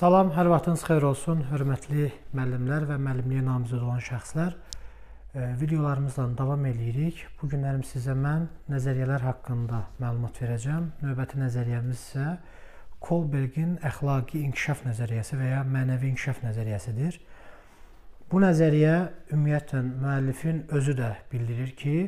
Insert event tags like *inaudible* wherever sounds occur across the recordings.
Salam, hər vaxtınız xeyir olsun, hörmətli müəllimlər və müəllimliyə namizəd olan şəxslər. Videolarımızla davam eləyirik. Bu günlərim sizə mən nəzəriyyələr haqqında məlumat verəcəm. Növbəti nəzəriyyəmiz isə Kolbergin əxlaqi inkişaf nəzəriyyəsi və ya mənəvi inkişaf nəzəriyyəsidir. Bu nəzəriyyə ümumiyyətlə müəllifin özü də bildirir ki,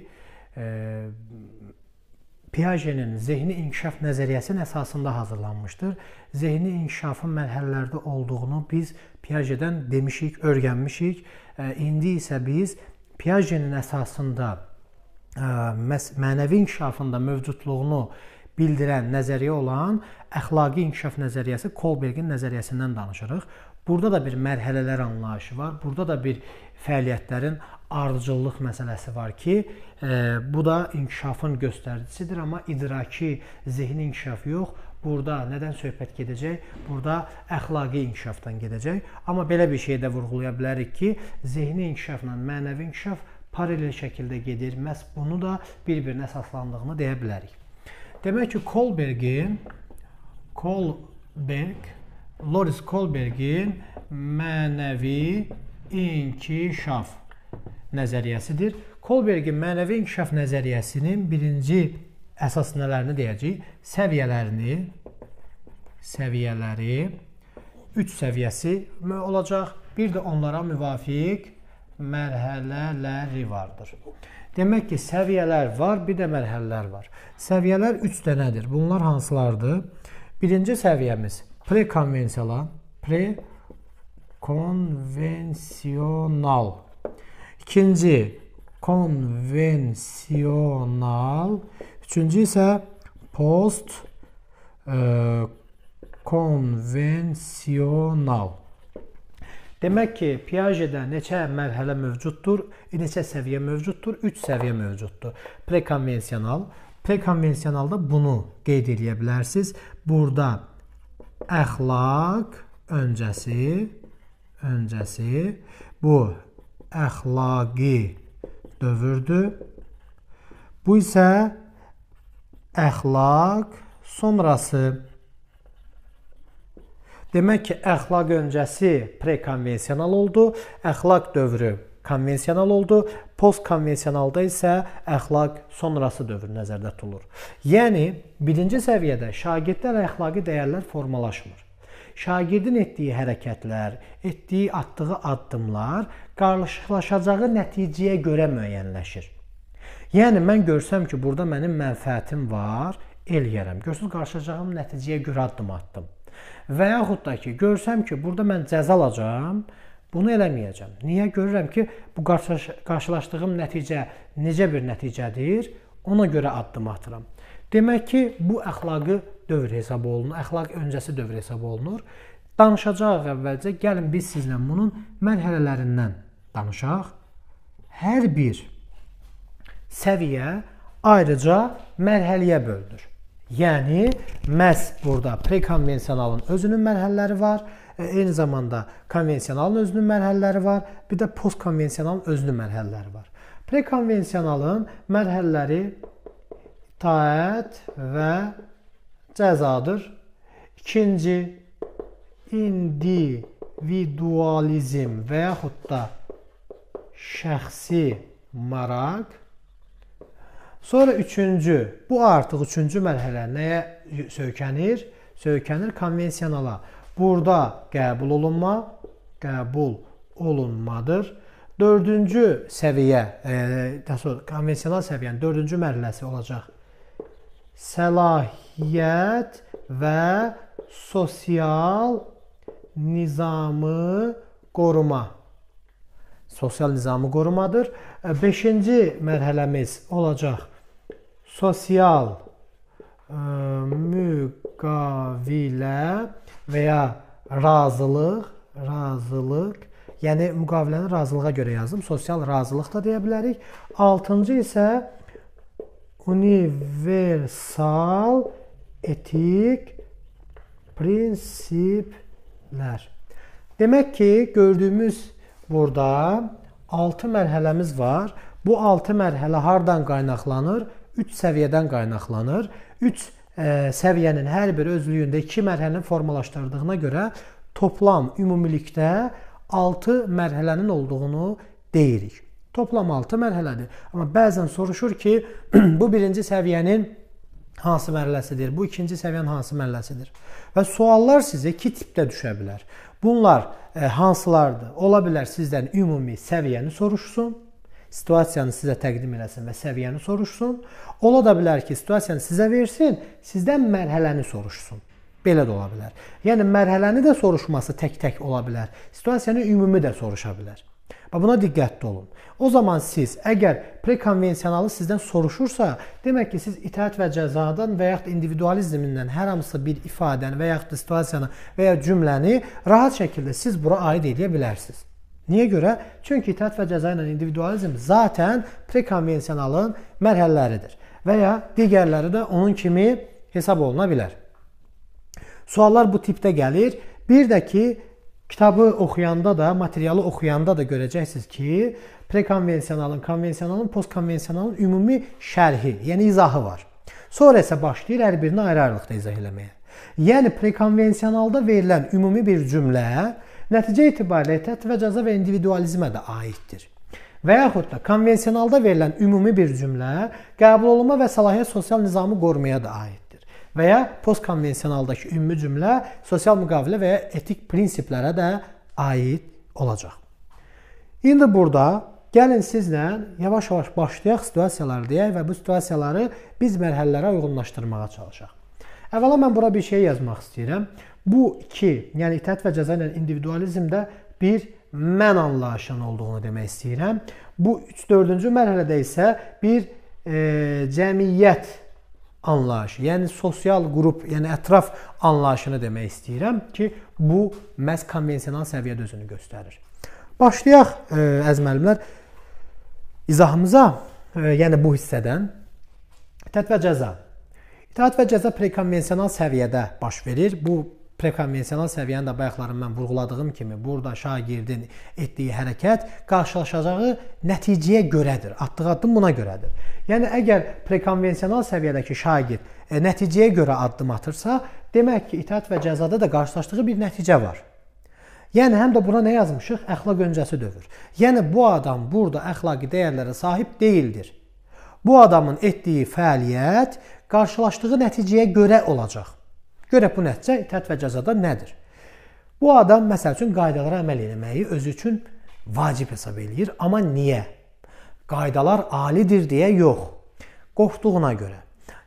Piagenin zehni inkişaf nəzəriyyəsinin əsasında hazırlanmışdır. Zehni inkişafın mərhələlərdə olduğunu biz Piagedən demişik, öyrənmişik. İndi isə biz Piagenin əsasında mənəvi inkişafında mövcudluğunu bildirən nəzəriyyə olan əxlaqi inkişaf nəzəriyyəsi Kolbergin nəzəriyyəsindən danışırıq. Burada da bir mərhələlər anlayışı var. Burada da bir fəaliyyətlərin ardıcıllıq məsələsi var ki, e, bu da inkişafın göstəricisidir, amma idraki, zehni inkişaf yox. Burada nədən söhbət gedəcək? Burada əxlaqi inkişafdan gedəcək. Amma belə bir şey də vurğulaya bilərik ki, zehni inkişafla mənəvi inkişaf paralel şəkildə gedir. Məhz bunu da bir-birinə əsaslandığını deyə bilərik. Demək ki, Kolbergin Kolberg Loris Kolbergin mənəvi inkişaf nəzəriyyəsidir. Kolbergin mənəvi inkişaf nəzəriyyəsinin birinci əsas nələrini deyəcəyik? Səviyyələrini, səviyyələri 3 səviyyəsi olacaq. Bir də onlara müvafiq mərhələləri vardır. Demək ki, səviyyələr var, bir də mərhələlər var. Səviyyələr 3 dənədir. Bunlar hansılardır? Birinci səviyyəmiz prekonvensional, prekonvensional. İkinci konvensional, üçüncü isə post e, konvensional. Demək ki, Piaget-də neçə mərhələ mövcuddur? Neçə səviyyə mövcuddur? 3 səviyyə mövcuddur. Prekonvensional. Prekonvensionalda bunu qeyd edə bilərsiniz. Burada əxlaq öncəsi öncəsi bu əxlaqi dövrdür. Bu isə əxlaq sonrası Demək ki, əxlaq öncəsi prekonvensional oldu, əxlaq dövrü konvensional oldu, postkonvensionalda isə əxlaq sonrası dövr nəzərdə tutulur. Yəni, birinci səviyyədə şagirdlər əxlaqi dəyərlər formalaşmır şagirdin etdiyi hərəkətlər, etdiyi atdığı addımlar qarşılaşacağı nəticəyə görə müəyyənləşir. Yəni mən görsəm ki, burada mənim mənfəətim var, eləyərəm. Görürsüz, qarşılaşacağım nəticəyə görə addım atdım. Və yaxud da ki, görsəm ki, burada mən cəza alacağam, bunu eləməyəcəm. Niyə görürəm ki, bu qarşılaşdığım nəticə necə bir nəticədir? Ona görə addım atıram. Demək ki, bu əxlaqi dövr hesab olunur, əxlaq öncəsi dövr hesab olunur. Danışacağıq əvvəlcə, gəlin biz sizlə bunun mərhələlərindən danışaq. Hər bir səviyyə ayrıca mərhələyə bölünür. Yəni məhz burada prekonvensionalın özünün mərhələləri var, e, eyni zamanda konvensionalın özünün mərhələləri var, bir də postkonvensionalın özünün mərhələləri var. Prekonvensionalın mərhələləri itaət və cəzadır. İkinci individualizm və yaxud da şəxsi maraq. Sonra üçüncü, bu artıq üçüncü mərhələ nəyə söykənir? Söykənir konvensionala. Burada qəbul olunma, qəbul olunmadır. Dördüncü səviyyə, e, konvensional səviyyənin dördüncü mərhələsi olacaq səlahiyyət və sosial nizamı qoruma. Sosial nizamı qorumadır. 5-ci mərhələmiz olacaq sosial ə, e, müqavilə və ya razılıq, razılıq Yəni müqaviləni razılığa görə yazdım. Sosial razılıq da deyə bilərik. 6-cı isə universal etik prinsiplər. Demək ki, gördüyümüz burada 6 mərhələmiz var. Bu 6 mərhələ hardan qaynaqlanır? 3 səviyyədən qaynaqlanır. 3 e, səviyyənin hər biri özlüyündə 2 mərhələni formalaşdırdığına görə toplam ümumilikdə 6 mərhələnin olduğunu deyirik. Toplam 6 mərhələdir. Amma bəzən soruşur ki, *clears throat* bu birinci səviyyənin hansı mərhələsidir? Bu ikinci səviyyənin hansı mərhələsidir? Və suallar sizə iki tipdə düşə bilər. Bunlar e, hansılardır? Ola bilər sizdən ümumi səviyyəni soruşsun, situasiyanı sizə təqdim eləsin və səviyyəni soruşsun. Ola da bilər ki, situasiyanı sizə versin, sizdən mərhələni soruşsun. Belə də ola bilər. Yəni mərhələni də soruşması tək-tək ola bilər. Situasiyanı ümumi də soruşa bilər. Və buna diqqətli olun. O zaman siz əgər prekonvensionalı sizdən soruşursa, demək ki, siz itaət və cəzadan və yaxud individualizmindən hər hansısa bir ifadəni və yaxud situasiyanı və ya cümləni rahat şəkildə siz bura aid edə bilərsiniz. Niyə görə? Çünki itaət və cəza ilə individualizm zaten prekonvensionalın mərhələləridir və ya digərləri də onun kimi hesab oluna bilər. Suallar bu tipdə gəlir. Bir də ki, kitabı oxuyanda da, materialı oxuyanda da görəcəksiniz ki, prekonvensionalın, konvensionalın, postkonvensionalın ümumi şərhi, yəni izahı var. Sonra isə başlayır hər birini ayrı-ayrılıqda izah eləməyə. Yəni prekonvensionalda verilən ümumi bir cümlə nəticə etibarilə itaət və cəza və individualizmə də aiddir. Və yaxud da konvensionalda verilən ümumi bir cümlə qəbul olunma və səlahiyyət sosial nizamı qorumaya da aiddir və ya postkonvensionaldakı ümumi cümlə sosial müqavilə və ya etik prinsiplərə də aid olacaq. İndi burada gəlin sizlə yavaş-yavaş başlayaq situasiyalar deyək və bu situasiyaları biz mərhələlərə uyğunlaşdırmağa çalışaq. Əvvəla mən bura bir şey yazmaq istəyirəm. Bu iki, yəni itaət və cəza ilə individualizmdə bir mən anlayışının olduğunu demək istəyirəm. Bu 3-4-cü mərhələdə isə bir e, cəmiyyət anlayışı, yəni sosial qrup, yəni ətraf anlayışını demək istəyirəm ki, bu məhz konvensional səviyyədə özünü göstərir. Başlayaq e, əziz müəllimlər izahımıza, ə, e, yəni bu hissədən itaət və cəza. İtaət və cəza prekonvensional səviyyədə baş verir. Bu prekonvensional səviyyənin də bayaqlarım mən vurğuladığım kimi burada şagirdin etdiyi hərəkət qarşılaşacağı nəticəyə görədir. Atdığı addım buna görədir. Yəni əgər prekonvensional səviyyədəki şagird e, nəticəyə görə addım atırsa, demək ki, itaət və cəzada da qarşılaşdığı bir nəticə var. Yəni həm də buna nə yazmışıq? Əxlaq öncəsi dövr. Yəni bu adam burada əxlaqi dəyərlərə sahib deyildir. Bu adamın etdiyi fəaliyyət qarşılaşdığı nəticəyə görə olacaq. Görək bu nəticə itaət və cəzada nədir? Bu adam məsəl üçün qaydalara əməl etməyi özü üçün vacib hesab eləyir, amma niyə? Qaydalar alidir deyə yox. Qorxduğuna görə.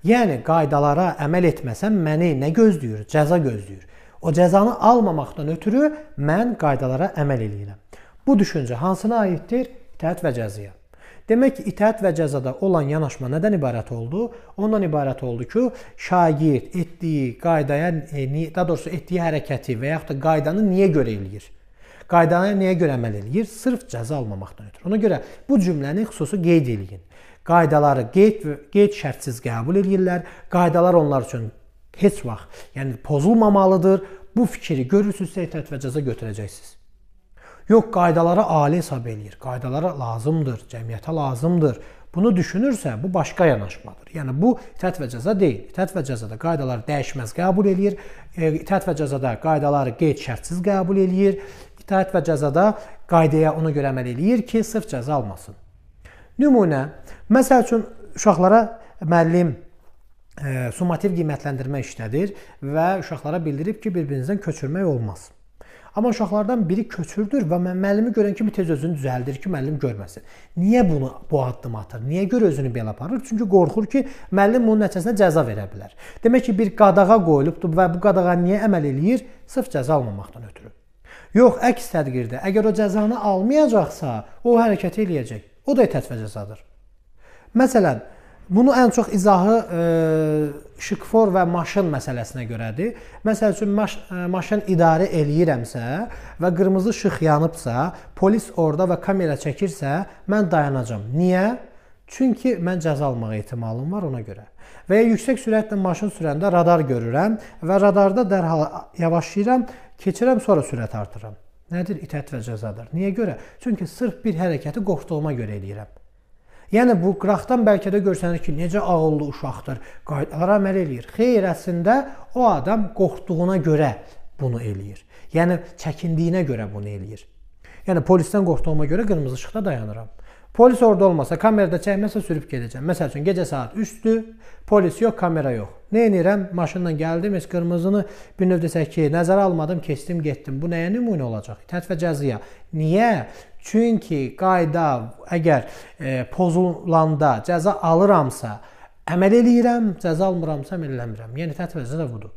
Yəni qaydalara əməl etməsəm məni nə gözləyir? Cəza gözləyir. O cəzanı almamaqdan ötürü mən qaydalara əməl eləyirəm. Bu düşüncə hansına aiddir? İtaət və cəzaya. Demək ki, itaət və cəzada olan yanaşma nədən ibarət oldu? Ondan ibarət oldu ki, şagird etdiyi qaydaya, e, daha doğrusu etdiyi hərəkəti və yaxud da qaydanı niyə görə eləyir? Qaydaya niyə görə əməl eləyir? Sırf cəza almamaqdan ötürü. Ona görə bu cümləni xüsusi qeyd eləyin. Qaydaları qeyd qeyd şərtsiz qəbul eləyirlər. Qaydalar onlar üçün heç vaxt, yəni pozulmamalıdır. Bu fikri görürsünüzsə itaət və cəza götürəcəksiniz. Yox, qaydalara ali hesab eləyir. Qaydalara lazımdır, cəmiyyətə lazımdır. Bunu düşünürsə, bu başqa yanaşmadır. Yəni bu itaət və cəza deyil. İtaət və cəzada qaydalar dəyişməz qəbul eləyir. E, itaət və cəzada qaydaları qeyd şərtsiz qəbul eləyir. İtaət və cəzada qaydaya ona görə əməl eləyir ki, sırf cəza almasın. Nümunə, məsəl üçün uşaqlara müəllim e, summativ qiymətləndirmə işlədir və uşaqlara bildirib ki, bir-birinizdən köçürmək olmaz. Amma uşaqlardan biri köçürdür və müəllimi görən kimi tez özünü düzəldir ki, müəllim görməsin. Niyə bunu bu addım atır? Niyə görə özünü belə aparır? Çünki qorxur ki, müəllim bunun nəticəsində cəza verə bilər. Demək ki, bir qadağa qoyulubdur və bu qadağa niyə əməl eləyir? Sırf cəza almamaqdan ötürü. Yox, əks tədbirdə, əgər o cəzanı almayacaqsa, o hərəkət eləyəcək. O da itaət və cəzadır. Məsələn, Bunu ən çox izahı e, işıqfor və maşın məsələsinə görədir. Məsəl üçün maş, e, maşın idarə eləyirəmsə və qırmızı işıq yanıbsa, polis orada və kamera çəkirsə, mən dayanacam. Niyə? Çünki mən cəza almaq ehtimalım var ona görə. Və ya yüksək sürətlə maşın sürəndə radar görürəm və radarda dərhal yavaşlayıram, keçirəm, sonra sürət artırıram. Nədir? İtət və cəzadır. Niyə görə? Çünki sırf bir hərəkəti qorxduğuma görə eləyirəm. Yəni bu qıraqdan bəlkə də görsənir ki, necə ağıllı uşaqdır, qaydalara əməl eləyir. Xeyr, əslində o adam qorxduğuna görə bunu eləyir. Yəni çəkindiyinə görə bunu eləyir. Yəni polisdən qorxduğuma görə qırmızı işıqda dayanıram. Polis orada olmasa, kamerada çəkməsə sürüb gedəcəm. Məsəl üçün gecə saat 3-dür, polis yox, kamera yox. Nə edirəm? Maşınla gəldim, heç qırmızını bir növ desək ki, nəzərə almadım, keçdim, getdim. Bu nəyə nümunə olacaq? İtət və cəzaya. Niyə? Çünki qayda əgər e, pozulanda cəza alıramsa, əməl eləyirəm, cəza almıramsa əməl eləmirəm. Yəni itət və cəza budur.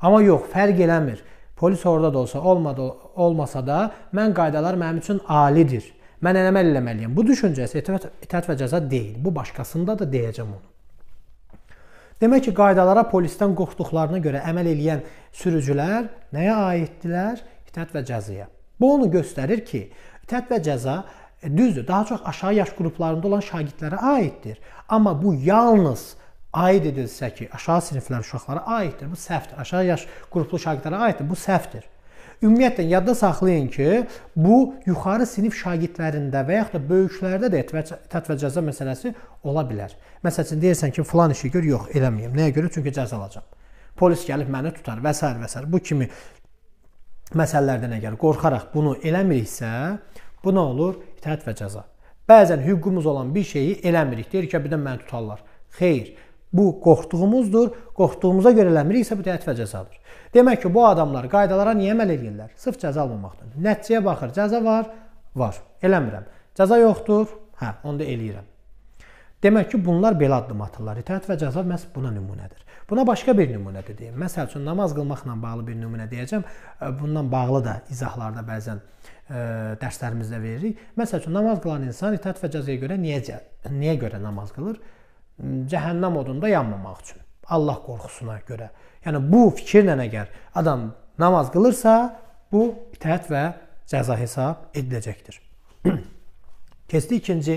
Amma yox, fərq eləmir. Polis orada da olsa, olmadı, olmasa da mən qaydalar mənim üçün alidir. Mən əməl eləməliyəm. Bu düşüncəsi itaat və cəza deyil. Bu başqasında da deyəcəm onu. Demək ki, qaydalara polisdən qorxduqlarına görə əməl edən sürücülər nəyə aiddirlər? İtaat və cəzaya. Bu onu göstərir ki, itaat və cəza e, düzdür, daha çox aşağı yaş qruplarında olan şagirdlərə aiddir. Amma bu yalnız aid edilsə ki, aşağı siniflər uşaqlara aiddir. Bu səhvdir. Aşağı yaş qruplu şagirdlərə aiddir. Bu səhvdir. Ümumiyyətlə yadda saxlayın ki, bu yuxarı sinif şagirdlərində və yaxud da böyüklərdə də və cəza məsələsi ola bilər. Məsələn, deyirsən ki, falan işi gör, yox, eləməyim. Nəyə görə? Çünki cəza alacağam. Polis gəlib məni tutar və s. və s. Bu kimi məsələlərdən əgər qorxaraq bunu eləmiriksə, bu nə olur? İtaat və cəza. Bəzən hüququmuz olan bir şeyi eləmirik. Deyir ki, birdən məni tutarlar. Xeyr, Bu qorxduğumuzdur. Qorxduğumuza görə eləmiriksə bu təhdid və cəzadır. Demək ki, bu adamlar qaydalara niyə əməl edirlər? Sırf cəza almamaqdan. Nəticəyə baxır. Cəza var? Var. Eləmirəm. Cəza yoxdur? Hə, onda eləyirəm. Demək ki, bunlar belə addım atırlar. İtaət və cəza məhz buna nümunədir. Buna başqa bir nümunə də deyim. Məsəl üçün namaz qılmaqla bağlı bir nümunə deyəcəm. Bundan bağlı da izahlarda bəzən ə, dərslərimizdə veririk. Məsəl üçün namaz qılan insan itaət və cəzaya görə niyə niyə görə namaz qılır? Cəhənnəm odunda yanmamaq üçün. Allah qorxusuna görə. Yəni bu fikirlə əgər adam namaz qılırsa, bu itaət və cəza hesab ediləcəkdir. *clears throat* Keçdi ikinci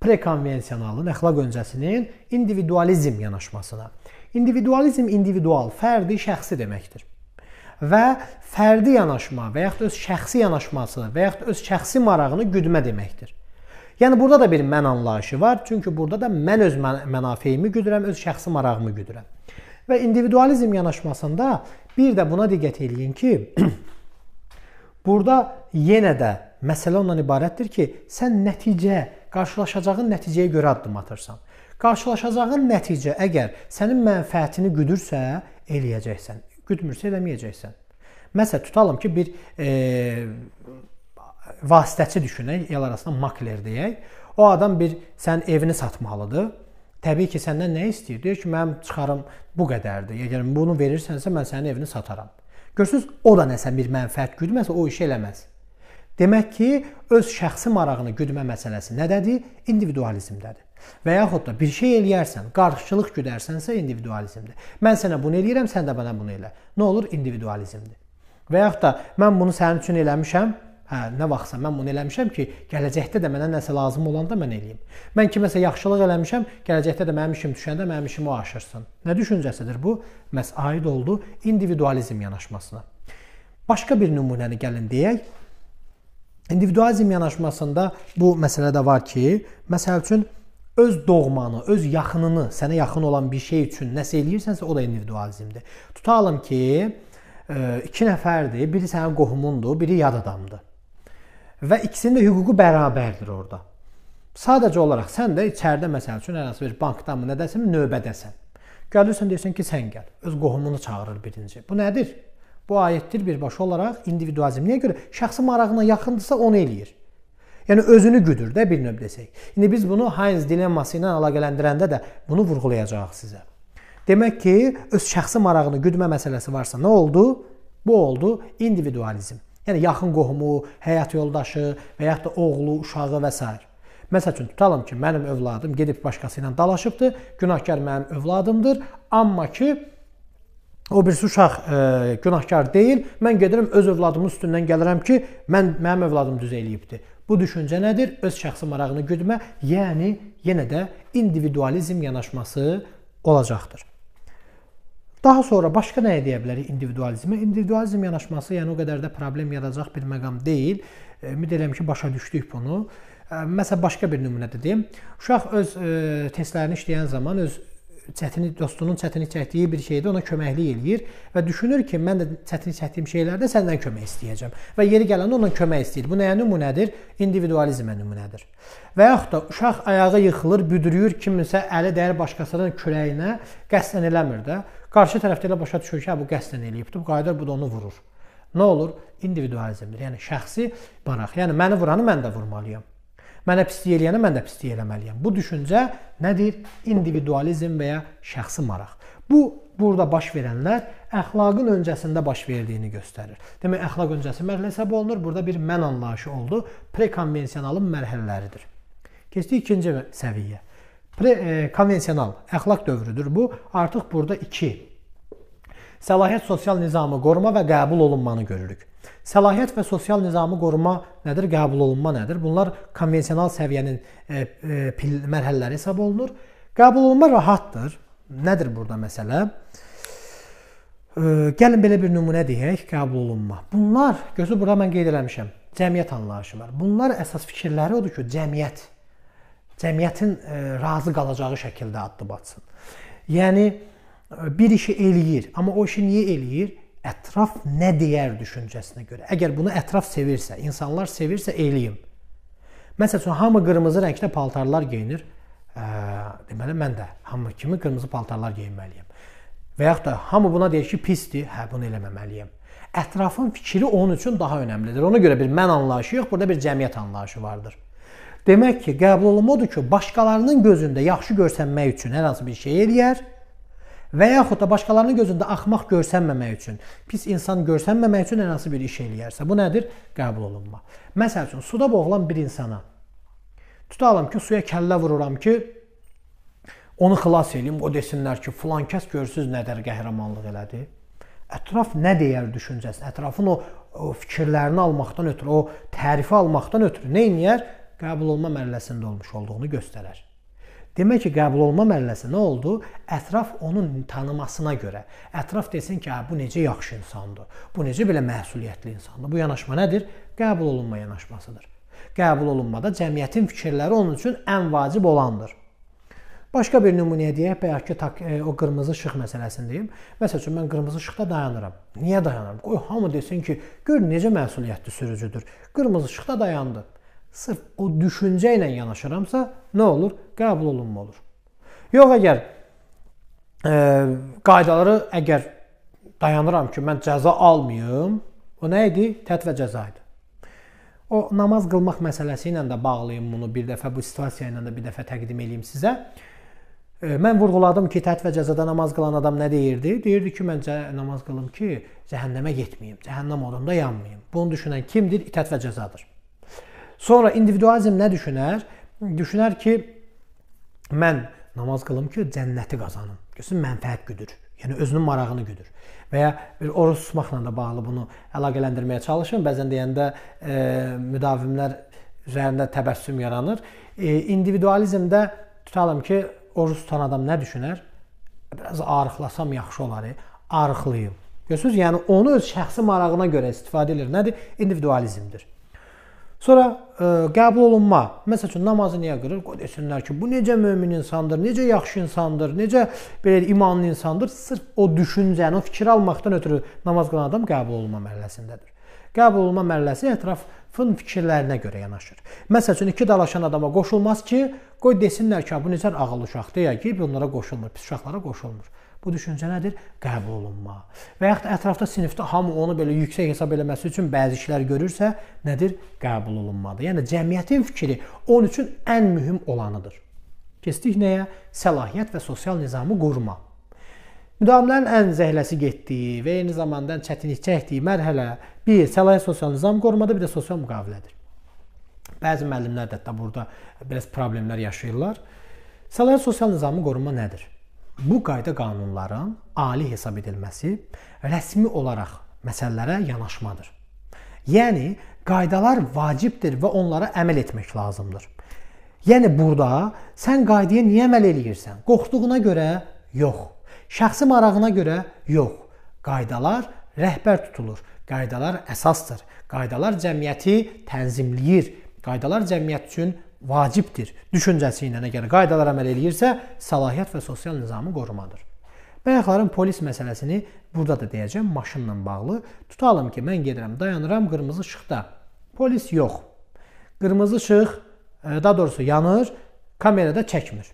prekonvensionalın əxlaq öncəsinin individualizm yanaşmasına. İndividualizm individual, fərdi, şəxsi deməkdir. Və fərdi yanaşma və yaxud öz şəxsi yanaşması və yaxud öz şəxsi marağını güdmə deməkdir. Yəni burada da bir mən anlayışı var. Çünki burada da mən öz mənafeyimi güdürəm, öz şəxsi marağımı güdürəm. Və individualizm yanaşmasında bir də buna diqqət eləyin ki, *clears throat* burada yenə də məsələ ondan ibarətdir ki, sən nəticə, qarşılaşacağın nəticəyə görə addım atırsan. Qarşılaşacağın nəticə əgər sənin mənfəətini güdürsə, eləyəcəksən. Güdmürsə eləməyəcəksən. Məsələn, tutalım ki, bir e, vasitəçi düşünək, el arasında makler deyək. O adam bir sən evini satmalıdır. Təbii ki, səndən nə istəyir? Deyir ki, mənim çıxarım bu qədərdir. Əgər bunu verirsənsə, mən sənin evini sataram. Görürsüz, o da nəsə bir mənfəət güdməsə, o işi eləməz. Demək ki, öz şəxsi marağını güdmə məsələsi nədədir? İndividualizmdədir. Və yaxud da bir şey eləyərsən, qarşılıq güdərsənsə individualizmdir. Mən sənə bunu eləyirəm, sən də mənə bunu elə. Nə olur? İndividualizmdir. Və yaxud da mən bunu sənin üçün eləmişəm, Hə, nə vaxtsa mən bunu eləmişəm ki, gələcəkdə də mənə nəsə lazım olanda mən eləyim. Mən kiməsə yaxşılıq eləmişəm, gələcəkdə də mənim işim düşəndə mənim işimi o aşırsın. Nə düşüncəsidir bu? Məs aid oldu individualizm yanaşmasına. Başqa bir nümunəni gəlin deyək. İndividualizm yanaşmasında bu məsələ də var ki, məsəl üçün öz doğmanı, öz yaxınını, sənə yaxın olan bir şey üçün nəsə eləyirsənsə, o da individualizmdir. Tutalım ki, iki nəfərdir, biri sənin qohumundur, biri yad adamdır və ikisinin də hüququ bərabərdir orada. Sadəcə olaraq sən də içəridə məsəl üçün hər hansı bir bankdanmı, nədəsən növbədəsən. Gəlirsən deyirsən ki, sən gəl. Öz qohumunu çağırır birinci. Bu nədir? Bu aiddir birbaşa olaraq individualizm. Niyə görə? Şəxsi marağına yaxındırsa onu eləyir. Yəni özünü güdür də bir növ desək. İndi biz bunu Heinz dilemması ilə əlaqələndirəndə də bunu vurğulayacağıq sizə. Demək ki, öz şəxsi marağını güdmə məsələsi varsa nə oldu? Bu oldu individualizm. Yəni yaxın qohumu, həyat yoldaşı və yaxud da oğlu, uşağı və s. Məsəl üçün tutalım ki, mənim övladım gedib başqası ilə dalaşıbdı, günahkar mənim övladımdır, amma ki o birisi uşaq e, günahkar deyil. Mən gedirəm öz övladımın üstündən gəlirəm ki, mən mənim övladım düz eləyibdi. Bu düşüncə nədir? Öz şəxsi marağını güdmə, yəni yenə də individualizm yanaşması olacaqdır. Daha sonra başqa nəyə deyə bilərik individualizmə? İndividualizm yanaşması, yəni o qədər də problem yaradacaq bir məqam deyil. E, ümid edirəm ki, başa düşdük bunu. E, məsələn, başqa bir nümunə də deyim. Uşaq öz e, testlərini işləyən zaman öz çətinlik dostunun çətinlik çəkdiyi bir şeydə ona köməklik eləyir və düşünür ki, mən də çətinlik çəkdiyim şeylərdə səndən kömək istəyəcəm və yeri gələndə ondan kömək istəyir. Bu nəyə nümunədir? İndividualizmə nümunədir. Və yaxud da uşaq ayağı yıxılır, büdrüyür, kiminsə əli dəyir başqasının kürəyinə, qəsdən eləmir də. Qarşı tərəfdə elə başa düşür ki, hə bu qəsdən eləyibdi, bu qayıdır, bu da onu vurur. Nə olur? İndividualizmdir. Yəni şəxsi maraq. Yəni məni vuranı mən də vurmalıyam. Mənə pislik eləyənə mən də pislik eləməliyəm. Bu düşüncə nədir? İndividualizm və ya şəxsi maraq. Bu burada baş verənlər əxlaqın öncəsində baş verdiyini göstərir. Demək, əxlaq öncəsi mərhələ hesab olunur. Burada bir mən anlayışı oldu. Prekonvensionalın mərhələləridir. Keçdik ikinci səviyyə. Pre e, konvensional əxlaq dövrüdür bu. Artıq burada 2 səlahiyyət sosial nizamı qoruma və qəbul olunmanı görürük. Səlahiyyət və sosial nizamı qoruma nədir? Qəbul olunma nədir? Bunlar konvensional səviyyənin e, e, mərhələləri hesab olunur. Qəbul olunma rahatdır. Nədir burada məsələ? E, gəlin belə bir nümunə deyək, qəbul olunma. Bunlar, gözü burada mən qeyd eləmişəm, cəmiyyət anlayışı var. Bunlar əsas fikirləri odur ki, cəmiyyət cəmiyyətin e, razı qalacağı şəkildə addım atsın. Yəni bir işi eləyir, amma o işi niyə eləyir? Ətraf nə deyər düşüncəsinə görə. Əgər bunu ətraf sevirsə, insanlar sevirsə eləyim. Məsələn, hamı qırmızı rəngdə paltarlar geyinir. Ə, deməli mən də hamı kimi qırmızı paltarlar geyinməliyəm. Və yaxud da hamı buna deyir ki, pisdir, hə bunu eləməməliyəm. Ətrafın fikri onun üçün daha önəmlidir. Ona görə bir mən anlayışı yox, burada bir cəmiyyət anlayışı vardır. Demək ki, qəbul olunma odur ki, başqalarının gözündə yaxşı görsənmək üçün hər hansı bir şey eləyər və yaxud da başqalarının gözündə axmaq görsənməmək üçün, pis insan görsənməmək üçün hər hansı bir iş eləyərsə, bu nədir? Qəbul olunma. Məsəl üçün, suda boğulan bir insana tutalım ki, suya kəllə vururam ki, onu xilas eləyim, o desinlər ki, filan kəs görsüz nədər qəhrəmanlıq elədi. Ətraf nə deyər düşüncəsi, ətrafın o, o fikirlərini almaqdan ötürü, o tərifi almaqdan ötürü nə edir? Qəbul olma mərhələsində olmuş olduğunu göstərər. Demək ki, qəbul olma mərhələsi nə oldu? Ətraf onun tanımasına görə. Ətraf desin ki, hə bu necə yaxşı insandır. Bu necə belə məsuliyyətli insandır. Bu yanaşma nədir? Qəbul olunma yanaşmasıdır. Qəbul olunmada cəmiyyətin fikirləri onun üçün ən vacib olandır. Başqa bir nümunəyə deyək, bayaq ki, tak, e, o qırmızı işıq məsələsini deyim. Məsəl üçün mən qırmızı işıqda dayanıram. Niyə dayanıram? Qoy hamı desin ki, gör necə məsuliyyətli sürücüdür. Qırmızı işıqda dayandı sırf o düşüncə ilə yanaşıramsa, nə olur? Qəbul olunma olur. Yox əgər e, qaydaları əgər dayanıram ki, mən cəza almayım, o nə idi? Tət və cəza idi. O namaz qılmaq məsələsi ilə də bağlayım bunu bir dəfə bu situasiya ilə də bir dəfə təqdim eləyim sizə. E, mən vurğuladım ki, tət və cəzada namaz qılan adam nə deyirdi? Deyirdi ki, mən namaz qılım ki, cəhənnəmə getməyim, cəhənnəm odunda yanmayım. Bunu düşünən kimdir? İtət və cəzadır. Sonra individualizm nə düşünər? Düşünər ki, mən namaz qılım ki, cənnəti qazanım. Görsən mənfəət güdür. Yəni özünün marağını güdür. Və ya bir oruç tutmaqla da bağlı bunu əlaqələndirməyə çalışın. Bəzən deyəndə e, müdavimlər üzərində təbəssüm yaranır. E, individualizmdə tutalım ki, oruç tutan adam nə düşünər? Biraz arıqlasam yaxşı olar. Arıqlayım. Görürsüz? Yəni onu öz şəxsi marağına görə istifadə edir. Nədir? İndividualizmdir. Sonra ə, e, qəbul olunma. Məsəl üçün namazı niyə qırır? Qoy desinlər ki, bu necə mömin insandır, necə yaxşı insandır, necə belə imanlı insandır. Sırf o düşüncəni, o fikri almaqdan ötürü namaz qılan adam qəbul olunma mərhələsindədir. Qəbul olunma mərhələsi ətrafın fikirlərinə görə yanaşır. Məsəl üçün iki dalaşan adama qoşulmaz ki, qoy desinlər ki, bu necə ağıllı uşaqdır ya ki, bunlara qoşulmur, pis uşaqlara qoşulmur. Bu düşüncə nədir? Qəbul olunma. Və yaxud da ətrafda sinifdə hamı onu belə yüksək hesab eləməsi üçün bəzi işlər görürsə, nədir? Qəbul olunmadır. Yəni cəmiyyətin fikri onun üçün ən mühüm olanıdır. Keçdik nəyə? Səlahiyyət və sosial nizamı qurma. Müdavimlərin ən zəhləsi getdiyi və eyni zamanda çətinlik çəkdiyi mərhələ bir səlahiyyət sosial nizam qorumadır, bir də sosial müqavilədir. Bəzi müəllimlər də hətta burada biraz problemlər yaşayırlar. Səlahiyyət sosial nizamı qoruma nədir? Bu qayda qanunların ali hesab edilməsi rəsmi olaraq məsələlərə yanaşmadır. Yəni qaydalar vacibdir və onlara əməl etmək lazımdır. Yəni burada sən qaydaya niyə əməl eləyirsən? Qorxduğuna görə yox. Şəxsi marağına görə yox. Qaydalar rəhbər tutulur. Qaydalar əsasdır. Qaydalar cəmiyyəti tənzimləyir. Qaydalar cəmiyyət üçün vacibdir düşüncəsi ilə əgər qaydalara əməl eləyirsə, səlahiyyət və sosial nizamı qorumadır. Bayaqların polis məsələsini burada da deyəcəm, maşınla bağlı. Tutalım ki, mən gedirəm, dayanıram qırmızı işıqda. Polis yox. Qırmızı işıq, e, daha doğrusu yanır, kamerada çəkmir.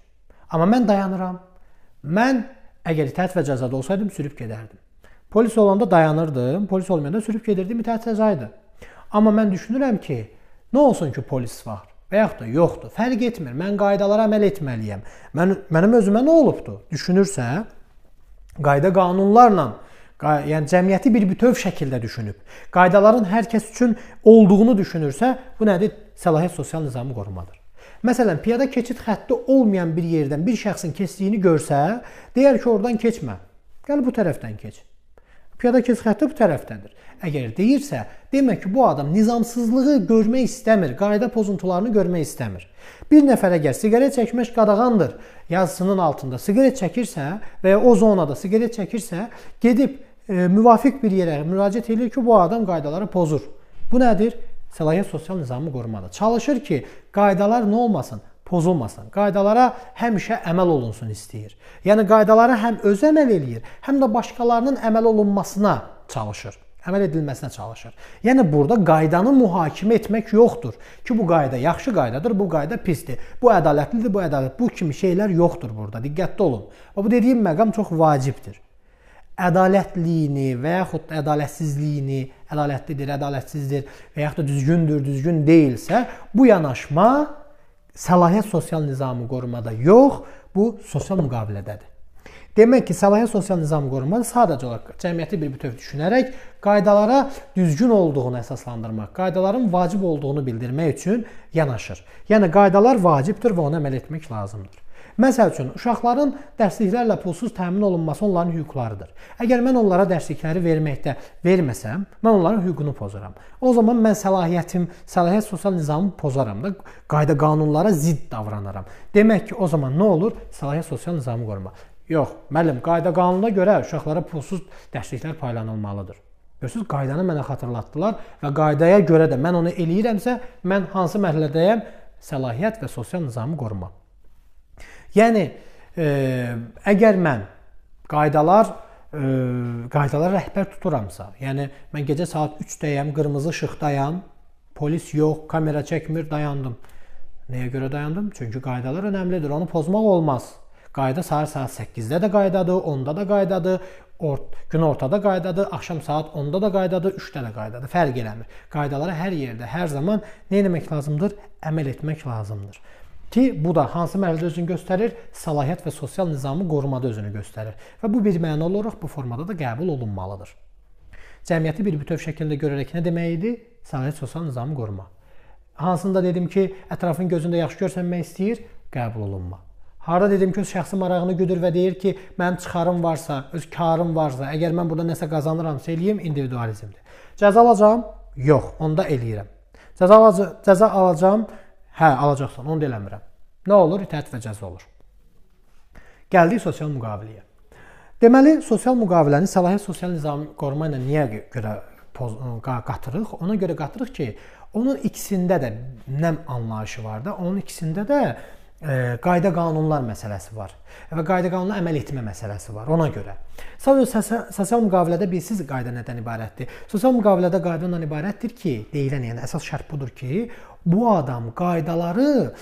Amma mən dayanıram. Mən əgər itaət və cəzada olsaydım sürüb gedərdim. Polis olanda dayanırdım, polis olmayanda sürüb gedirdim, itaət cəza idi. Amma mən düşünürəm ki, nə olsun ki, polis var və yaxud da yoxdur. Fərq etmir. Mən qaydalara əməl etməliyəm. Mən mənim özümə nə olubdu? Düşünürsə, qayda qanunlarla yəni cəmiyyəti bir bütöv şəkildə düşünüb, qaydaların hər kəs üçün olduğunu düşünürsə, bu nədir? Səlahiyyət sosial nizamı qorumadır. Məsələn, piyada keçid xətti olmayan bir yerdən bir şəxsin keçdiyini görsə, deyər ki, oradan keçmə. Gəl bu tərəfdən keç. Piyada keçid xətti bu tərəfdədir. Əgər deyirsə, demək ki, bu adam nizamsızlığı görmək istəmir, qayda pozuntularını görmək istəmir. Bir nəfər əgər siqaret çəkmək qadağandır yazısının altında siqaret çəkirsə və ya o zonada siqaret çəkirsə, gedib e, müvafiq bir yerə müraciət edir ki, bu adam qaydaları pozur. Bu nədir? Səlahiyyət sosial nizamı qorumadır. Çalışır ki, qaydalar nə olmasın? Pozulmasın. Qaydalara həmişə əməl olunsun istəyir. Yəni qaydalara həm özü əməl eləyir, həm də başqalarının əməl olunmasına çalışır əməl edilməsinə çalışır. Yəni burada qaydanı mühakimə etmək yoxdur ki, bu qayda yaxşı qaydadır, bu qayda pisdir. Bu ədalətlidir, bu ədalət. Bu kimi şeylər yoxdur burada. Diqqətli olun. Və bu dediyim məqam çox vacibdir. Ədalətliyini və yaxud ədalətsizliyini, ədalətlidir, ədalətsizdir və yaxud da düzgündür, düzgün deyilsə, bu yanaşma səlahiyyət sosial nizamı qorumada yox, bu sosial müqavilədədir. Demək ki, səlahiyyət sosial nizam qorunmalı sadəcə olaraq cəmiyyəti bir bütöv düşünərək qaydalara düzgün olduğunu əsaslandırmaq, qaydaların vacib olduğunu bildirmək üçün yanaşır. Yəni qaydalar vacibdir və ona əməl etmək lazımdır. Məsəl üçün, uşaqların dərsliklərlə pulsuz təmin olunması onların hüquqlarıdır. Əgər mən onlara dərslikləri verməkdə verməsəm, mən onların hüququnu pozaram. O zaman mən səlahiyyətim, səlahiyyət sosial nizamı pozaram da, qayda qanunlara zidd davranaram. Demək ki, o zaman nə olur? Səlahiyyət sosial nizamı qorumaq. Yox, müəllim, qayda qanuna görə uşaqlara pulsuz dərsliklər paylanılmalıdır. Görürsüz, qaydanı mənə xatırlatdılar və qaydaya görə də mən onu eləyirəmsə, mən hansı mərhələdəyəm? Səlahiyyət və sosial nizamı qoruma. Yəni, e, əgər mən qaydalar e, qaydalara rəhbər tuturamsa, yəni mən gecə saat 3-dəyəm, qırmızı işıqdayam, polis yox, kamera çəkmir, dayandım. Nəyə görə dayandım? Çünki qaydalar önəmlidir, onu pozmaq olmaz. Qayda səhər saat 8-də də qaydadır, 10-da da qaydadır, ort gün ortada qaydadır, axşam saat 10-da da qaydadır, 3-də də qaydadır. Fərq eləmir. Qaydalara hər yerdə, hər zaman nə etmək lazımdır? Əməl etmək lazımdır. Ki bu da hansı mərhələdə özünü göstərir? Səlahiyyət və sosial nizamı qorumada özünü göstərir. Və bu bir mənalı olaraq bu formada da qəbul olunmalıdır. Cəmiyyəti bir bütöv şəkildə görərək nə demək idi? Səlahiyyət sosial nizamı qoruma. Hansında dedim ki, ətrafın gözündə yaxşı görsənmək istəyir, qəbul olunma. Harda dedim ki, öz şəxsi marağını güdür və deyir ki, mənim çıxarım varsa, öz karım varsa, əgər mən burada nəsə qazanıramsa eləyim, individualizmdir. Cəza alacağam? Yox, onda eləyirəm. Cəza alacağam, cəza alacağam? Hə, alacaqsan, onu da eləmirəm. Nə olur? İtaət və cəza olur. Gəldik sosial müqaviləyə. Deməli, sosial müqaviləni səlahiyyət sosial nizamı qoruma ilə niyə görə qatırıq? Ona görə qatırıq ki, onun ikisində də nəm anlayışı var da, onun ikisində də qayda qanunlar məsələsi var və qayda qanununa əməl etmə məsələsi var. Ona görə sadəcə sosial müqavilədə bilsiz qayda nədən ibarətdir? Sosial müqavilədə qayda ondan ibarətdir ki, deyilən, yəni əsas şərt budur ki, bu adam qaydaları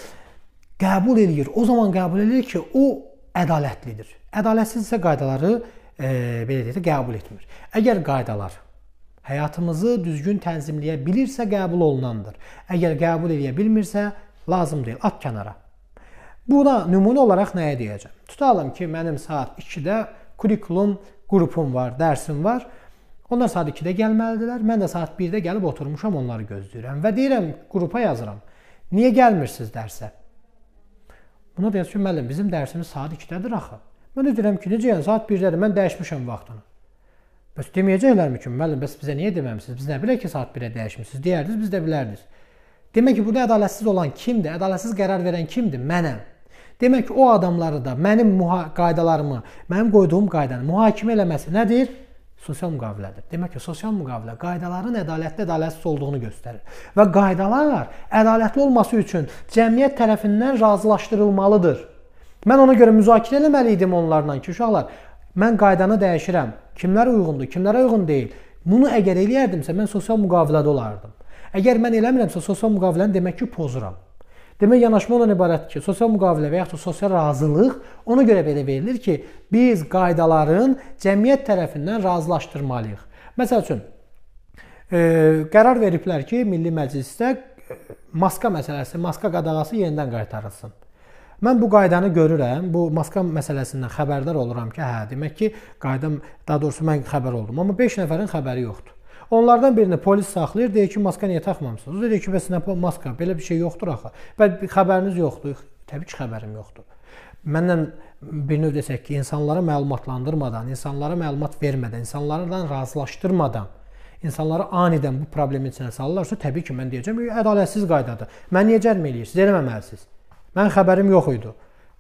qəbul eləyir. O zaman qəbul eləyir ki, o ədalətlidir. Ədalətsizsə qaydaları e, belə deyək də qəbul etmir. Əgər qaydalar həyatımızı düzgün tənzimləyə bilirsə qəbul olunandır. Əgər qəbul edə bilmirsə, lazım deyil, at kənara. Buna nümunə olaraq nəyə deyəcəm? Tutalım ki, mənim saat 2-də kurikulum qrupum var, dərsim var. Onlar saat 2-də gəlməlidirlər. Mən də saat 1-də gəlib oturmuşam, onları gözləyirəm və deyirəm qrupa yazıram. Niyə gəlmirsiniz dərsə? Buna deyəcək ki, müəllim, bizim dərsimiz saat 2-dədir axı. Mən də deyirəm ki, necə yəni saat 1-dədir? Mən dəyişmişəm vaxtını. Bəs deməyəcəklərmi ki, müəllim, bəs bizə niyə deməmisiniz? Biz nə bilək ki, saat 1-ə dəyişmisiniz? Deyərdiniz, biz də bilərdik. Demək ki, burada ədalətsiz olan kimdir? Ədalətsiz qərar verən kimdir? Mənəm. Demək ki, o adamları da mənim qaydalarımı, mənim qoyduğum qaydanı mühakimə eləməsi nədir? Sosial müqavilədir. Demək ki, sosial müqavilə qaydaların ədalətli, ədalətsiz olduğunu göstərir. Və qaydalar ədalətli olması üçün cəmiyyət tərəfindən razılaşdırılmalıdır. Mən ona görə müzakirə etməli idim onlarla ki, uşaqlar, mən qaydanı dəyişirəm. Kimlərə uyğundur, kimlərə uyğun deyil. Bunu əgər eləyərdimsə, mən sosial müqavilədə olardım. Əgər mən eləmirəmsə, sosial müqaviləni demək ki, pozuram. Demək yanaşma ondan ibarətdir ki, sosial müqavilə və yaxud da sosial razılıq ona görə belə verilir ki, biz qaydaların cəmiyyət tərəfindən razılaşdırmalıyıq. Məsəl üçün e, qərar veriblər ki, Milli Məclisdə e, maska məsələsi, maska qadağası yenidən qaytarılsın. Mən bu qaydanı görürəm, bu maska məsələsindən xəbərdar oluram ki, hə, demək ki, qaydam, daha doğrusu mən xəbər oldum, amma 5 nəfərin xəbəri yoxdur. Onlardan birini polis saxlayır, deyir ki, maska niyə taxmamısınız? O deyir ki, bəs nə maska? Belə bir şey yoxdur axı. Və xəbəriniz yoxdur. Təbii ki, xəbərim yoxdur. Məndən bir növ desək ki, insanlara məlumatlandırmadan, insanlara məlumat vermədən, insanlardan razılaşdırmadan insanları anidən bu problemin içinə salırlarsa, təbii ki, mən deyəcəm, ədalətsiz qaydadır. Mən niyə cərim eləyirsiniz? Eləməməlisiniz. Mən xəbərim yox idi.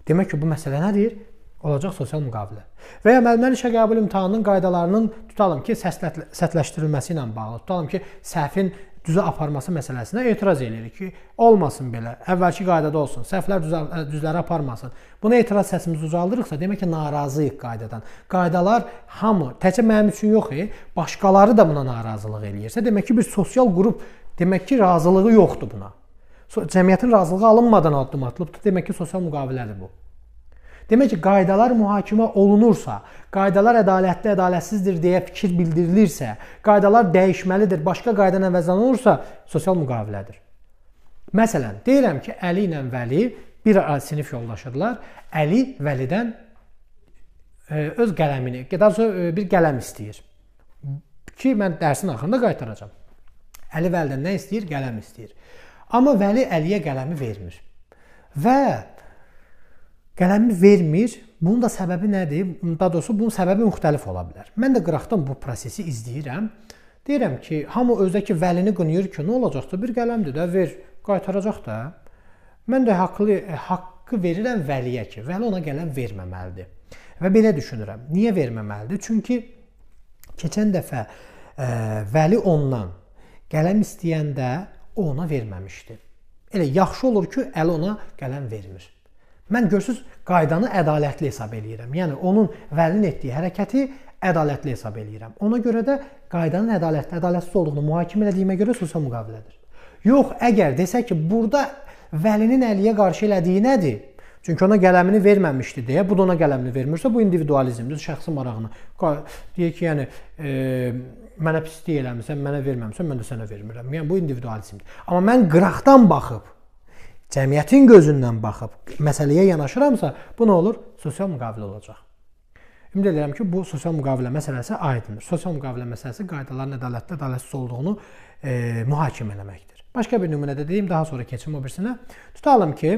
Demək ki, bu məsələ nədir? Olacaq sosial müqavilə. Və ya müəllimlərin işə qəbul imtahanının qaydalarının tutalım ki, sətləşdirilməsi ilə bağlı, tutalım ki, səhvin düzə aparması məsələsinə etiraz eləyirik ki, olmasın belə. Əvvəlki qaydada olsun. Səhvlər düzə, düzləri aparmasın. Buna etiraz səsimizi ucaldırıqsa, demək ki, narazıyıq qaydadan. Qaydalar hamı, təkcə mənim üçün yox, e, başqaları da buna narazılıq eləyirsə, demək ki, bir sosial qrup demək ki, razılığı yoxdur buna. Cəmiyyətin razılığı alınmadan addım atılıbdır. Demək ki, sosial müqavilədir bu. Demək ki, qaydalar mühakimə olunursa, qaydalar ədalətli, ədalətsizdir deyə fikir bildirilirsə, qaydalar dəyişməlidir, başqa qayda əvəzlən olursa, sosial müqavilədir. Məsələn, deyirəm ki, Əli ilə Vəli bir sinif yoldaşıdırlar. Əli Vəlidən e, öz qələmini, daha e, bir qələm istəyir. Ki mən dərsin axırında qaytaracağam. Əli Vəlidən nə istəyir? Qələm istəyir. Amma Vəli Əliyə qələmi vermir. Və qələmi vermir. Bunun da səbəbi nədir? Daha doğrusu bunun səbəbi müxtəlif ola bilər. Mən də qıraqdan bu prosesi izləyirəm. Deyirəm ki, hamı özdəki vəlini qınayır ki, nə olacaqsa bir qələmdir də ver, qaytaracaq da. Mən də haqlı haqqı verirəm vəliyə ki, vəli ona qələm verməməlidir. Və belə düşünürəm. Niyə verməməlidir? Çünki keçən dəfə ə, vəli ondan qələm istəyəndə o ona verməmişdi. Elə yaxşı olur ki, əli ona qələm vermir. Mən görsüz qaydanı ədalətli hesab eləyirəm. Yəni onun vəlin etdiyi hərəkəti ədalətli hesab eləyirəm. Ona görə də qaydanın ədalətli, ədalətsiz olduğunu mühakimə etdiyimə görə sosial müqavilədir. Yox, əgər desək ki, burada vəlinin əliyə qarşı elədiyi nədir? Çünki ona qələmini verməmişdi deyə, bu da ona qələmini vermirsə, bu individualizmdir, şəxsi marağını. Deyək ki, yəni e, mənə pislik eləmisən, mənə verməmisən, mən də sənə vermirəm. Yəni bu individualizmdir. Amma mən qıraqdan baxıb cəmiyyətin gözündən baxıb məsələyə yanaşıramsa, bu nə olur? Sosial müqavilə olacaq. Ümid edirəm ki, bu sosial müqavilə məsələsi aydındır. Sosial müqavilə məsələsi qaydaların ədalətli, ədalətsiz olduğunu e, mühakimə etməkdir. Başqa bir nümunədə deyim, daha sonra keçim o birisinə. Tutalım ki,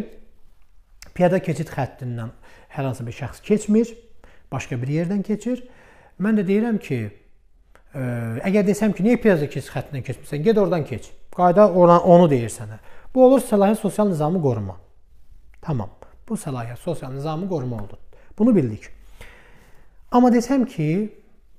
piyada keçid xəttindən hər hansı bir şəxs keçmir, başqa bir yerdən keçir. Mən də deyirəm ki, ə, e, əgər desəm ki, niyə piyada keçid xəttindən keçmirsən? Get oradan keç. Qayda ona onu deyir sənə. Bu olur səlahiyyət sosial nizamı qoruma. Tamam. Bu səlahiyyət sosial nizamı qoruma oldu. Bunu bildik. Amma desəm ki,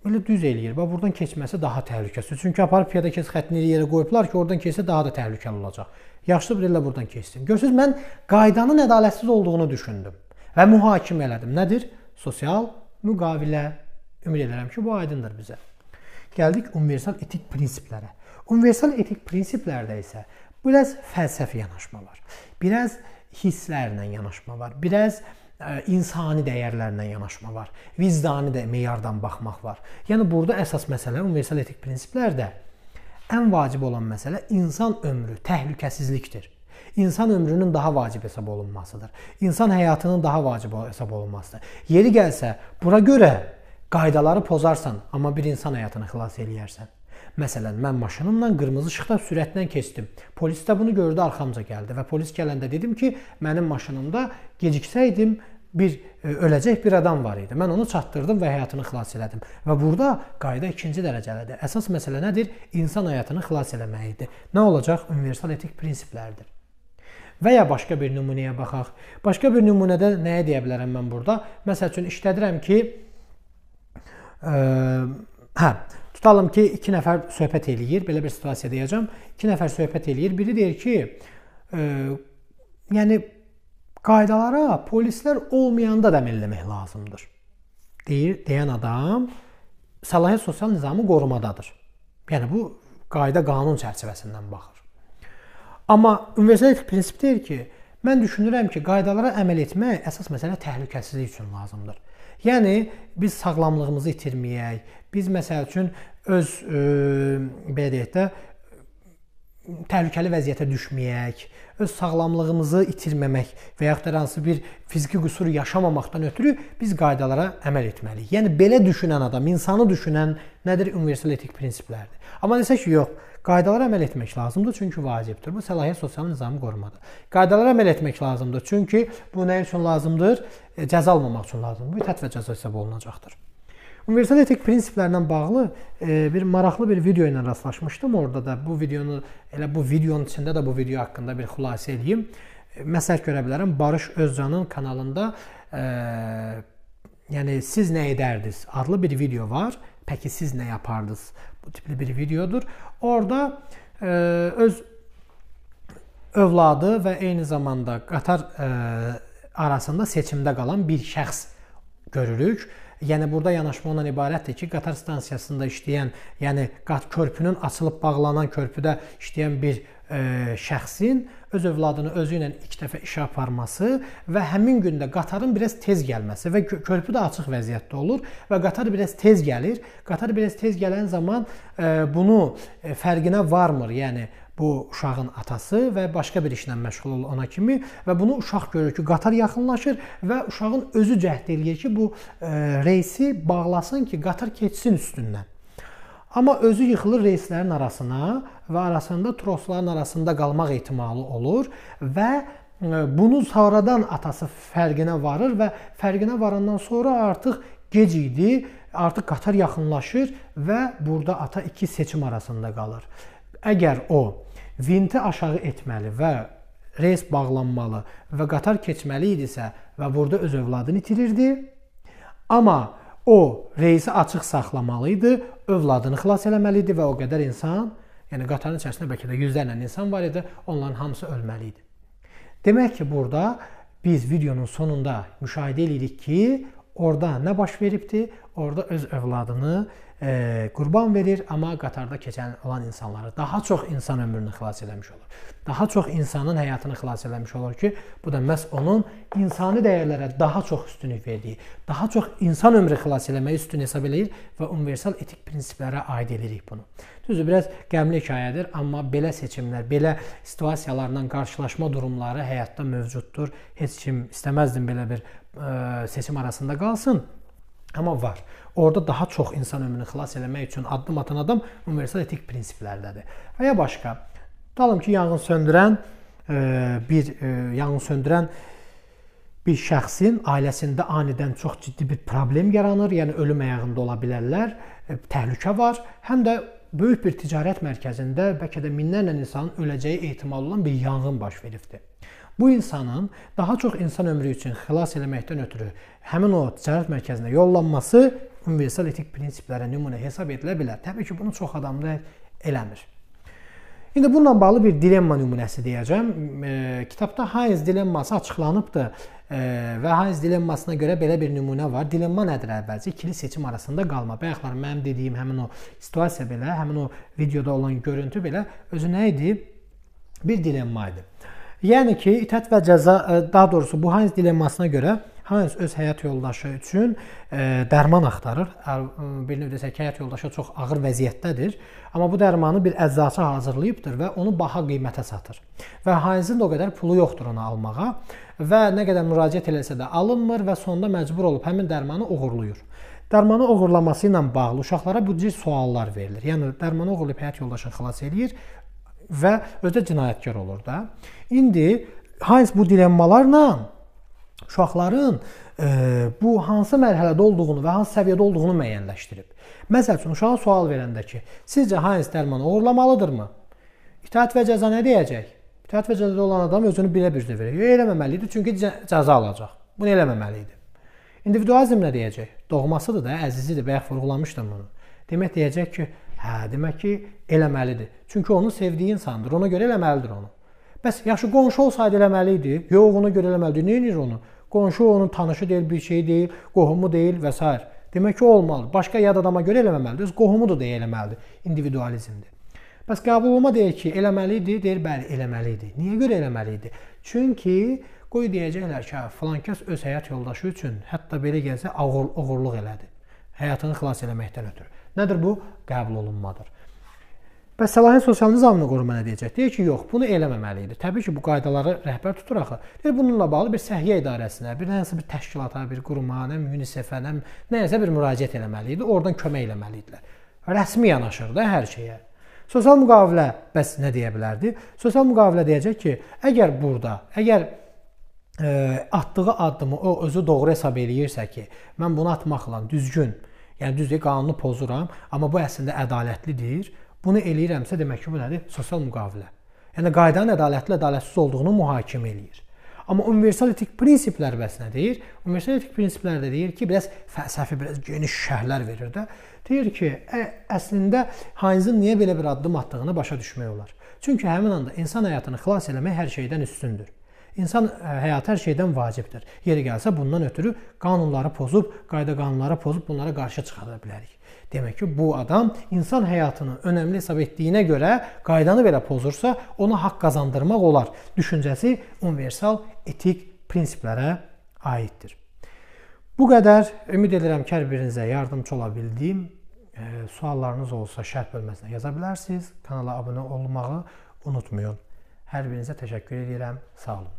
belə düz eləyir. Bax buradan keçməsi daha təhlükəsiz. Çünki aparıb piyada keçid xəttini yerə qoyublar ki, oradan keçsə daha da təhlükəli olacaq. Yaxşı bilirlər buradan keçsin. Görürsüz, mən qaydanın ədalətsiz olduğunu düşündüm və mühakimə elədim. Nədir? Sosial müqavilə. Ümid edirəm ki, bu aydındır bizə. Gəldik universal etik prinsiplərə. Universal etik prinsiplərdə isə Biraz fəlsəfi yanaşma var. Biraz hisslərlə yanaşma var. Biraz ə, insani dəyərlərlə yanaşma var. Vicdani də meyardan baxmaq var. Yəni burada əsas məsələ universal etik prinsiplərdə ən vacib olan məsələ insan ömrü, təhlükəsizlikdir. İnsan ömrünün daha vacib hesab olunmasıdır. İnsan həyatının daha vacib hesab olunmasıdır. Yeri gəlsə, bura görə qaydaları pozarsan, amma bir insan həyatını xilas eləyərsən. Məsələn, mən maşınımla qırmızı işıqda sürətlə keçdim. Polis də bunu gördü, arxamca gəldi və polis gələndə dedim ki, mənim maşınımda geciksəydim bir e, öləcək bir adam var idi. Mən onu çatdırdım və həyatını xilas elədim. Və burada qayda ikinci dərəcəlidir. Əsas məsələ nədir? İnsan həyatını xilas eləməyidir. Nə olacaq? Universal etik prinsiplərdir. Və ya başqa bir nümunəyə baxaq. Başqa bir nümunədə nəyə deyə bilərəm mən burada? Məsəl üçün işlədirəm ki, ə, e, Hə, tutalım ki, 2 nəfər söhbət eləyir, belə bir situasiya deyəcəm. 2 nəfər söhbət eləyir. Biri deyir ki, e, yəni qaydalara polislər olmayanda da əməl lazımdır. Deyir, deyən adam səlahiyyət sosial nizamı qorumadadır. Yəni bu qayda qanun çərçivəsindən baxır. Amma universal prinsip deyir ki, mən düşünürəm ki, qaydalara əməl etmək əsas məsələ təhlükəsizlik üçün lazımdır. Yəni biz sağlamlığımızı itirməyək, biz məsəl üçün öz e, belə deyək də təhlükəli vəziyyətə düşməyək, öz sağlamlığımızı itirməmək və yaxud da hansı bir fiziki qüsur yaşamamaqdan ötürü biz qaydalara əməl etməliyik. Yəni belə düşünən adam, insanı düşünən nədir universal etik prinsiplərdir. Amma desək ki, yox, Qaydalara əməl etmək lazımdır, çünki vacibdir. Bu səlahiyyət sosial nizamı qorumadır. Qaydalara əməl etmək lazımdır, çünki bu nə üçün lazımdır? E, cəza almamaq üçün lazımdır. Bu və cəza hesab olunacaqdır. Universal etik prinsiplərlə bağlı e, bir maraqlı bir video ilə rastlaşmışdım. Orada da bu videonu elə bu videonun içində də bu video haqqında bir xülasə edeyim. E, Məsəl görə bilərəm Barış Özcanın kanalında e, yəni siz nə edərdiniz adlı bir video var. Peki siz nə yapardınız? Bu tipli bir videodur. Orada e, öz övladı və eyni zamanda qatar e, arasında seçimdə qalan bir şəxs görürük. Yəni burada yanaşma ondan ibarətdir ki, qatar stansiyasında işləyən, yəni qat körpünün açılıb bağlanan körpüdə işləyən bir e, şəxsin öz övladını özü ilə ilk dəfə işə aparması və həmin gündə qatarın biraz tez gəlməsi və körpü də açıq vəziyyətdə olur və qatar biraz tez gəlir. Qatar biraz tez gələn zaman e, bunu e, fərqinə varmır. Yəni bu uşağın atası və başqa bir işlə məşğul olur ona kimi və bunu uşaq görür ki, qatar yaxınlaşır və uşağın özü cəhd eləyir ki, bu e, reysi bağlasın ki, qatar keçsin üstündən. Amma özü yıxılır reyslərin arasına və arasında trosların arasında qalmaq ehtimalı olur və e, bunu sonradan atası fərqinə varır və fərqinə varandan sonra artıq gec idi, artıq qatar yaxınlaşır və burada ata iki seçim arasında qalır. Əgər o vinti aşağı etməli və reys bağlanmalı və qatar keçməli idisə və burada öz övladını itirirdi. Amma O reisi açıq saxlamalı idi, övladını xilas eləməli idi və o qədər insan, yəni qatarın içərisində bəlkə də yüzlərlə insan var idi, onların hamısı ölməli idi. Demək ki, burada biz videonun sonunda müşahidə edirik ki, orada nə baş veribdi? Orada öz övladını e, qurban verir, amma qatarda keçən olan insanları daha çox insan ömrünü xilas eləmiş olur. Daha çox insanın həyatını xilas eləmiş olur ki, bu da məhz onun insani dəyərlərə daha çox üstünlük verdiyi, daha çox insan ömrü xilas eləməyi üstün hesab eləyir və universal etik prinsiplərə aid edirik bunu. Düzdür, biraz qəmli hekayədir, amma belə seçimlər, belə situasiyalarla qarşılaşma durumları həyatda mövcuddur. Heç kim istəməzdim belə bir ə, e, seçim arasında qalsın. Amma var. Orada daha çox insan ömrünü xilas eləmək üçün addım atan adam universal etik prinsiplərdədir. Və ya başqa. Tutalım ki, yanğın söndürən e, bir e, yanğın söndürən bir şəxsin ailəsində anidən çox ciddi bir problem yaranır, yəni ölüm əyağında ola bilərlər, e, təhlükə var. Həm də böyük bir ticarət mərkəzində bəlkə də minlərlə insanın öləcəyi ehtimal olan bir yanğın baş veribdir. Bu insanın daha çox insan ömrü üçün xilas eləməkdən ötürü həmin o ticarət mərkəzinə yollanması universal etik prinsiplərə nümunə hesab edilə bilər. Təbii ki, bunu çox adam da eləmir. İndi bununla bağlı bir dilemma nümunəsi deyəcəm. E, kitabda Hayes dilemması açıqlanıbdı e, və Hayes dilemmasına görə belə bir nümunə var. Dilemma nədir əvvəlcə? İkili seçim arasında qalma. Bayaqlar mənim dediyim həmin o situasiya belə, həmin o videoda olan görüntü belə özü nə idi? Bir dilemma idi. Yəni ki, itaət və cəza, e, daha doğrusu bu Haynes dilemmasına görə Haynes öz həyat yoldaşı üçün e, dərman axtarır. E, bir növ desək, həyat yoldaşı çox ağır vəziyyətdədir, amma bu dərmanı bir əczaçı hazırlayıbdır və onu baha qiymətə satır. Və Haynesin də o qədər pulu yoxdur onu almağa və nə qədər müraciət eləsə də alınmır və sonunda məcbur olub həmin dərmanı oğurluyur. Dərmanı oğurlaması ilə bağlı uşaqlara bu cür suallar verilir. Yəni dərmanı oğurlayıb həyat yoldaşını xilas eləyir, və özü də cinayətkar olur da. İndi Hayes bu dilemmalarla uşaqların e, bu hansı mərhələdə olduğunu və hansı səviyyədə olduğunu müəyyənləşdirib. Məsəl üçün uşağa sual verəndə ki, sizcə Hayes dərmanı oğurlamalıdırmı? İtaət və cəza nə deyəcək? İtaət və cəzada olan adam özünü bilə bir verir. Yox, eləməməlidir, çünki cəza alacaq. Bunu eləməməli idi. İndividualizm nə deyəcək? Doğmasıdır da, əzizidir, bayaq vurğulamışdım bunu. Demək deyəcək ki, hə, demək ki, eləməlidir. Çünki onu sevdiyi insandır. Ona görə eləməlidir onu. Bəs yaxşı qonşu olsaydı eləməli idi. Yox, ona görə eləməlidir. Nə edir onu? Qonşu onun tanışı deyil, bir şey deyil, qohumu deyil və s. Demək ki, olmalıdır. Başqa yad adama görə eləməməlidir. Öz qohumudur deyə eləməlidir. İndividualizmdir. Bəs qəbul olma deyir ki, eləməli idi, deyir bəli, eləməli idi. Niyə görə eləməli idi? Çünki qoy deyəcəklər ki, falan kəs öz həyat yoldaşı üçün hətta belə gəlsə ağır, oğurluq elədi. Həyatını xilas eləməkdən ötürü. Nədir bu? Qəbul olunmadır. Bəs səlahiyyət sosial nizamını qoru mənə deyəcək. Deyir ki, yox, bunu eləməməli idi. Təbii ki, bu qaydaları rəhbər tutur axı. Deyir bununla bağlı bir səhiyyə idarəsinə, bir nəsə bir təşkilata, bir quruma, nə UNICEF-ə, nə nəsə bir müraciət eləməli idi. Oradan kömək eləməli idilər. Rəsmi yanaşır da hər şeyə. Sosial müqavilə bəs nə deyə bilərdi? Sosial müqavilə deyəcək ki, əgər burada, əgər e, atdığı addımı o özü doğru hesab eləyirsə ki, mən bunu atmaqla düzgün, yəni düzdür, qanunu pozuram, amma bu əslində ədalətlidir Bunu eləyirəmsə, demək ki, bu nədir? Sosial müqavilə. Yəni qaydanın ədalətli, ədalətsiz olduğunu mühakimə eləyir. Amma universal etik prinsiplər bəs nə deyir? Universal etik prinsiplər də deyir ki, biraz fəlsəfi, biraz geniş şərhlər verir də. Deyir ki, ə, əslində Heinzin niyə belə bir addım atdığını başa düşmək olar. Çünki həmin anda insan həyatını xilas etmək hər şeydən üstündür. İnsan həyatı hər şeydən vacibdir. Yeri gəlsə bundan ötürü qanunları pozub, qayda qanunları pozub bunlara qarşı çıxara bilərik. Demək ki, bu adam insan həyatını önəmli hesab etdiyinə görə qaydanı belə pozursa, ona haqq qazandırmaq olar. Düşüncəsi universal etik prinsiplərə aiddir. Bu qədər. Ümid edirəm ki, hər birinizə yardımçı ola bildiyim. E, suallarınız olsa şərh bölməsinə yaza bilərsiniz. Kanala abunə olmağı unutmayın. Hər birinizə təşəkkür edirəm. Sağ olun.